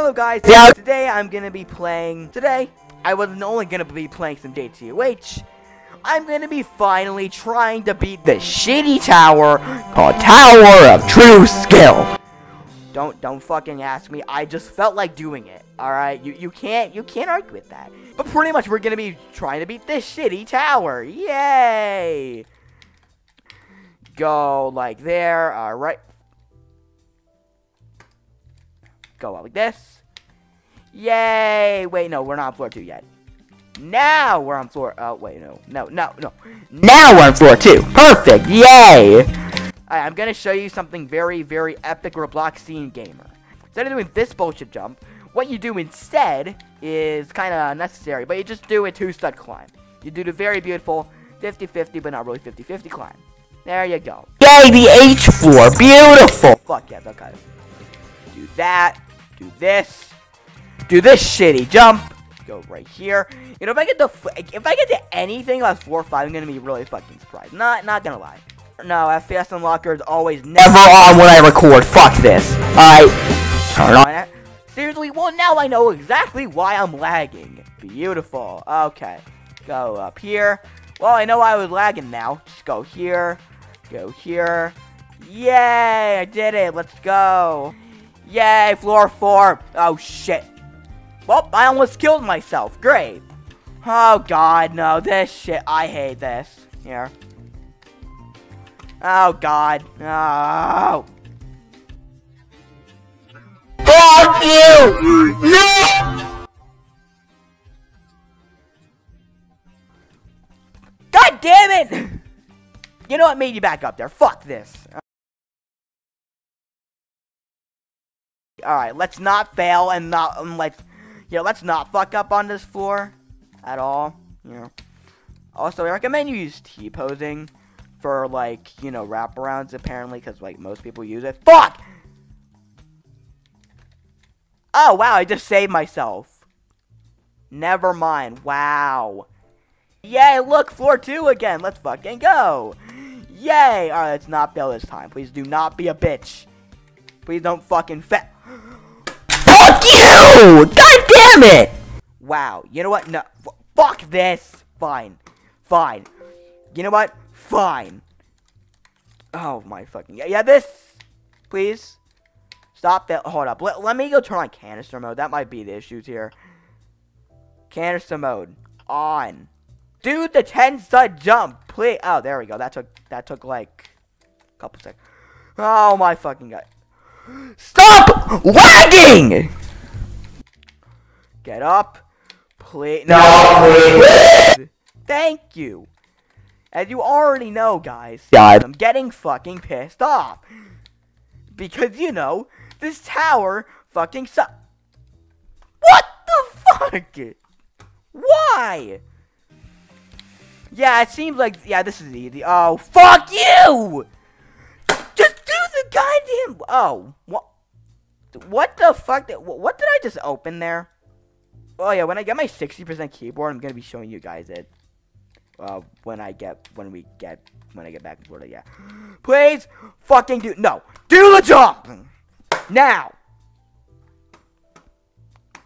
Hello guys, yeah. today I'm gonna be playing, today, I wasn't only gonna be playing some JTOH, I'm gonna be finally trying to beat the shitty tower called Tower of True Skill. Don't, don't fucking ask me, I just felt like doing it, alright? You, you can't, you can't argue with that. But pretty much we're gonna be trying to beat this shitty tower, yay! Go like there, alright. Go out like this. Yay! Wait, no, we're not on floor two yet. Now we're on floor. Oh, wait, no, no, no, no. Now we're on floor two. Perfect. Yay! Right, I'm gonna show you something very, very epic Robloxian gamer. Instead of doing this bullshit jump, what you do instead is kind of unnecessary, but you just do a two-stud climb. You do the very beautiful 50-50, but not really 50-50 climb. There you go. Yay, the H4. beautiful! Fuck yeah, okay. Do that, do this, do this shitty jump, go right here. You know, if I get the if I get to anything last four or five, I'm gonna be really fucking surprised. Not not gonna lie. No, FPS Unlocker is always never on when I record. Fuck this. Alright, turn on it. Seriously, well now I know exactly why I'm lagging. Beautiful. Okay, go up here. Well, I know I was lagging now. Just go here, go here. Yay, I did it. Let's go. Yay, floor four. Oh, shit. Well, I almost killed myself. Great. Oh, God, no. This shit. I hate this. Here. Oh, God. No. Fuck you! No! God damn it! You know what made you back up there? Fuck this. Alright, let's not fail and not, um, like, you know, let's not fuck up on this floor at all, you know. Also, I recommend you use T-posing for, like, you know, wraparounds, apparently, because, like, most people use it. Fuck! Oh, wow, I just saved myself. Never mind. Wow. Yay, look, floor two again. Let's fucking go. Yay. Alright, let's not fail this time. Please do not be a bitch. Please don't fucking fail. God damn it! Wow, you know what? No, fuck this. Fine. Fine. You know what? Fine. Oh my fucking yeah, yeah this please stop that hold up let, let me go turn on canister mode that might be the issues here canister mode on dude the 10 stud jump please oh there we go that took that took like a couple seconds oh my fucking god Stop lagging! Get up. Please. No, please. Thank you. As you already know, guys, God. I'm getting fucking pissed off. Because, you know, this tower fucking sucks. What the fuck? Why? Yeah, it seems like, yeah, this is easy. Oh, fuck you! Just do the goddamn. Oh, what? What the fuck? Did, what did I just open there? Oh yeah, when I get my 60% keyboard, I'm gonna be showing you guys it. Uh, when I get, when we get, when I get back in Florida, yeah. Please, fucking do, no, do the jump! Now!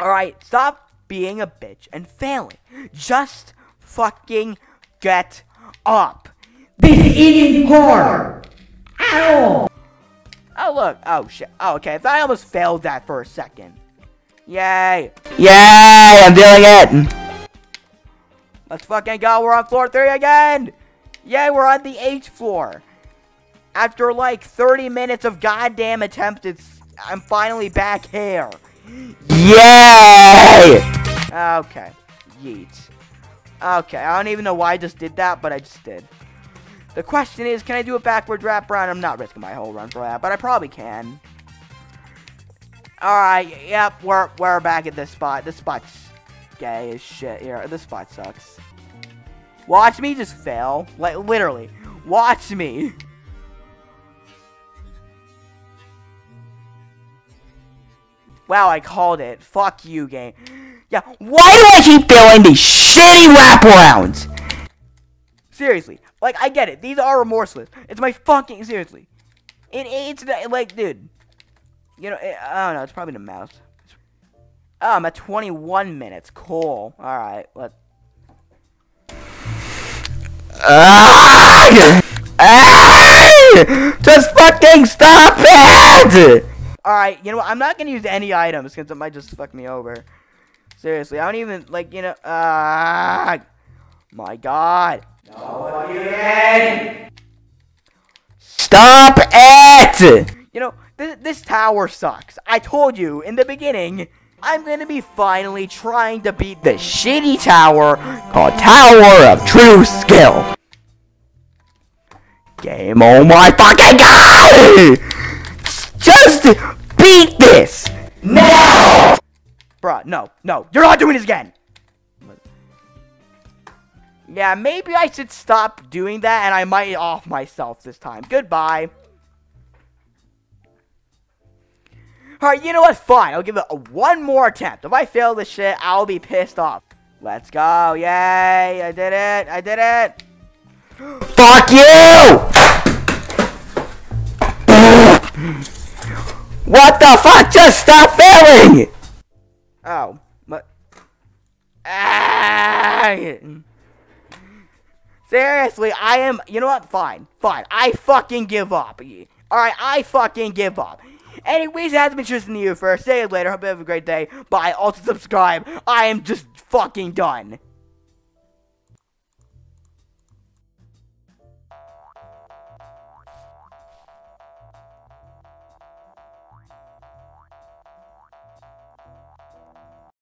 Alright, stop being a bitch and failing. Just fucking get up. This isn't hard. At all. Oh, look. Oh, shit. Oh, okay. I almost failed that for a second. Yay. Yay, I'm doing it. Let's fucking go. We're on floor three again. Yay, we're on the 8th floor. After like 30 minutes of goddamn attempts, it's, I'm finally back here. Yay! Okay. Yeet. Okay, I don't even know why I just did that, but I just did. The question is, can I do a backward wrap around? I'm not risking my whole run for that, but I probably can. Alright, yep, we're, we're back at this spot. This spot's gay as shit here. This spot sucks. Watch me just fail. Like, literally. Watch me. Wow, I called it. Fuck you, game. Yeah, why do I keep failing these shitty wraparounds? Seriously, like I get it. These are remorseless. It's my fucking seriously. It, it's like, dude. You know, it, I don't know. It's probably the mouse. Oh, I'm at 21 minutes. Cool. Alright, let Ah! Ah! Just fucking stop it! Alright, you know what? I'm not gonna use any items because it might just fuck me over. Seriously, I don't even, like, you know, ah! My god. No Stop it! You know, this, tower sucks. I told you in the beginning. I'm gonna be finally trying to beat the shitty tower called Tower of True Skill. Game, oh my fucking god! Just beat this! Now! Bruh, no, no, you're not doing this again! Yeah, maybe I should stop doing that and I might off myself this time. Goodbye. Alright, you know what? Fine. I'll give it one more attempt. If I fail this shit, I'll be pissed off. Let's go. Yay. I did it. I did it. Fuck you! what the fuck? Just stop failing! Oh. But... Ah! Seriously, I am... You know what? Fine. Fine. I fucking give up. Alright, I fucking give up. Anyways, it has been Tristan the Oofer. See you later. Hope you have a great day. Bye. Also subscribe. I am just fucking done.